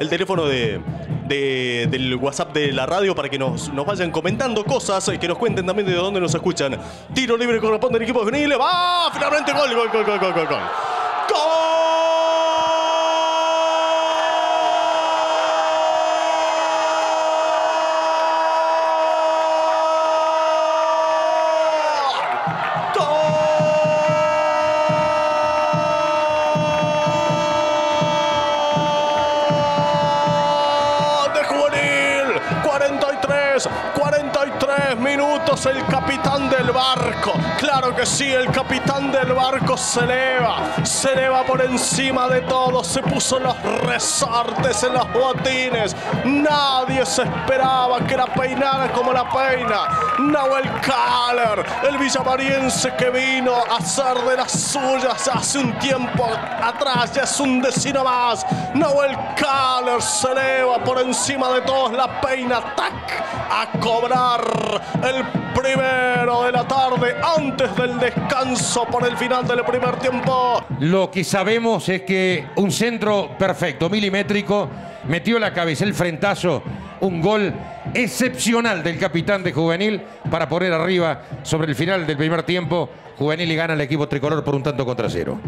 el teléfono de, de- del WhatsApp de la radio para que nos, vayan comentando cosas y que nos cuenten también de dónde nos escuchan. Tiro libre corresponde al equipo juvenil. ¡Va! Finalmente gol, gol, gol, gol, gol. gol. ¡Gol 43, 43 minutos el capitán del barco. Claro que sí, el capitán del barco se eleva, se eleva por encima de todo, se puso los resortes en los botines. Nadie se esperaba que la peinara como la peina. Nahuel Caller, el villamariense que vino a hacer de las suyas hace un tiempo atrás, ya es un vecino más. Nahuel Caller se eleva por encima de todos, la peina, tac, a cobrar el primero de la tarde antes del descanso por el final del primer tiempo. Lo que sabemos es que un centro perfecto, milimétrico, metió la cabeza, el frentazo, un gol excepcional del capitán de Juvenil para poner arriba sobre el final del primer tiempo. Juvenil y gana el equipo tricolor por un tanto contra cero.